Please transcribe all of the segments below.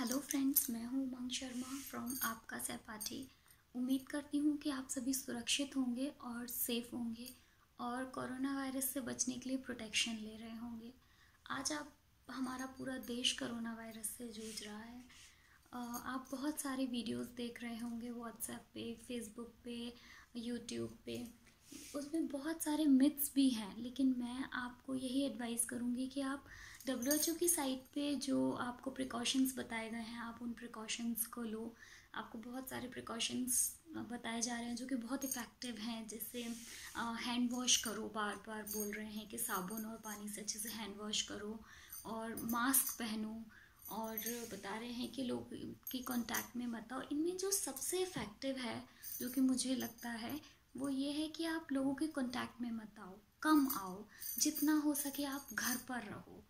Hello friends मैं हूँ उमंग Sharma from आपका सहपाठी। उम्मीद करती हूँ कि आप सभी सुरक्षित होंगे और सेफ़ होंगे और कोरोना वायरस से बचने के लिए प्रोटेक्शन ले रहे होंगे। आज आप, हमारा पूरा देश कोरोना वायरस से जूझ रहा है। आप बहुत सारे वीडियोस देख रहे होंगे व्हाट्सएप पे फेसबुक पे यूट्यूब पे। उसमें बहुत सारे मिथ्स भी हैं, लेकिन मैं आपको यही एडवाइस करूँगी कि आप डब्ल्यूएचओ की साइट पे जो आपको प्रिकॉशंस बताए गए हैं, आप उन प्रिकॉशंस को लो। आपको बहुत सारे प्रिकॉशंस बताए जा रहे हैं जो कि बहुत इफ़ेक्टिव हैं, जैसे हैंड वॉश करो बार बार बोल रहे हैं कि साबुन और पानी से अच्छे से हैंड वॉश करो और मास्क पहनो और बता रहे हैं कि लोग, की कांटेक्ट में मत आओ। इनमें जो सबसे इफ़ेक्टिव है, जो कि मुझे लगता है वो ये है कि आप लोगों के कांटेक्ट में मत आओ, कम आओ, जितना हो सके आप घर पर रहो।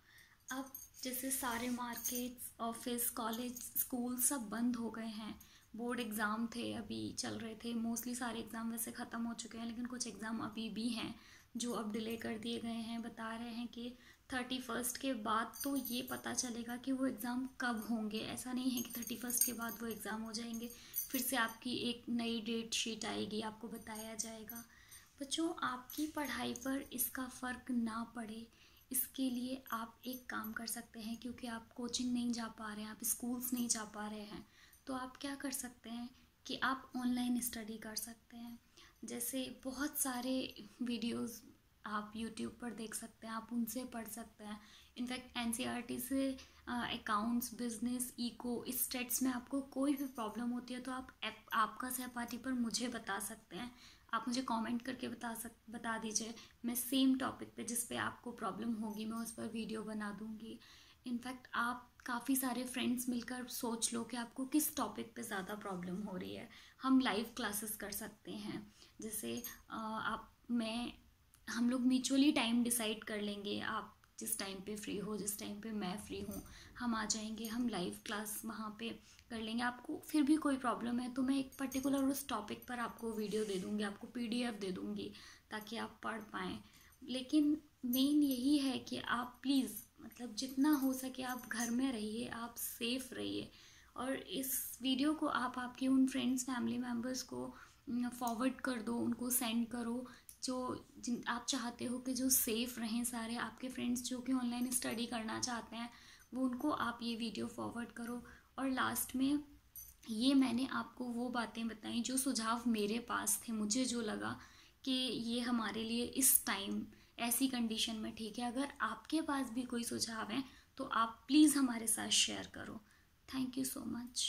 अब जैसे सारे मार्केट्स ऑफ़िस कॉलेज स्कूल सब बंद हो गए हैं। बोर्ड एग्ज़ाम थे, अभी चल रहे थे। मोस्टली सारे एग्ज़ाम वैसे ख़त्म हो चुके हैं, लेकिन कुछ एग्ज़ाम अभी भी हैं, जो अब डिले कर दिए गए हैं। बता रहे हैं कि थर्टी फ़र्स्ट के बाद तो ये पता चलेगा कि वो एग्ज़ाम कब होंगे। ऐसा नहीं है कि थर्टी फ़र्स्ट के बाद वो एग्ज़ाम हो जाएँगे। फिर से आपकी एक नई डेट शीट आएगी, आपको बताया जाएगा। बच्चों, आपकी पढ़ाई पर इसका फ़र्क ना पड़े। इसके लिए आप एक काम कर सकते हैं, क्योंकि आप कोचिंग नहीं जा पा रहे हैं, आप स्कूल्स नहीं जा पा रहे हैं तो आप क्या कर सकते हैं कि आप ऑनलाइन स्टडी कर सकते हैं। जैसे बहुत सारे वीडियोस आप यूट्यूब पर देख सकते हैं आप उनसे पढ़ सकते हैं। इनफैक्ट एनसीआरटी से अकाउंट्स बिज़नेस इको इस स्टेट्स में आपको कोई भी प्रॉब्लम होती है तो आप एप, आपका सहपाठी पर मुझे बता सकते हैं। आप मुझे कमेंट करके बता सक बता दीजिए। मैं सेम टॉपिक पे जिस पे आपको प्रॉब्लम होगी मैं उस पर वीडियो बना दूँगी। इनफैक्ट आप काफ़ी सारे फ्रेंड्स मिलकर सोच लो कि आपको किस टॉपिक पे ज़्यादा प्रॉब्लम हो रही है। हम लाइव क्लासेस कर सकते हैं। जैसे आप मैं हम लोग म्यूचुअली टाइम डिसाइड कर लेंगे, आप जिस टाइम पे फ्री हो, जिस टाइम पे मैं फ्री हूँ, हम आ जाएँगे, हम लाइव क्लास वहाँ पे कर लेंगे। आपको फिर भी कोई प्रॉब्लम है तो मैं एक पर्टिकुलर उस टॉपिक पर आपको वीडियो दे दूँगी, आपको पीडीएफ दे दूँगी, ताकि आप पढ़ पाएँ। लेकिन मेन यही है कि आप प्लीज़ मतलब जितना हो सके आप घर में रहिए, आप सेफ़ रहिए। और इस वीडियो को आप आपके उन फ्रेंड्स फैमिली मेंबर्स को फॉरवर्ड कर दो, उनको सेंड करो जो जिन, आप चाहते हो कि जो सेफ़ रहें सारे, आपके फ्रेंड्स जो कि ऑनलाइन स्टडी करना चाहते हैं, वो उनको आप ये वीडियो फॉरवर्ड करो। और लास्ट में ये मैंने आपको वो बातें बताई, जो सुझाव मेरे पास थे, मुझे जो लगा कि ये हमारे लिए इस टाइम ऐसी कंडीशन में ठीक है। अगर आपके पास भी कोई सुझाव है तो आप प्लीज़ हमारे साथ शेयर करो। Thank you so much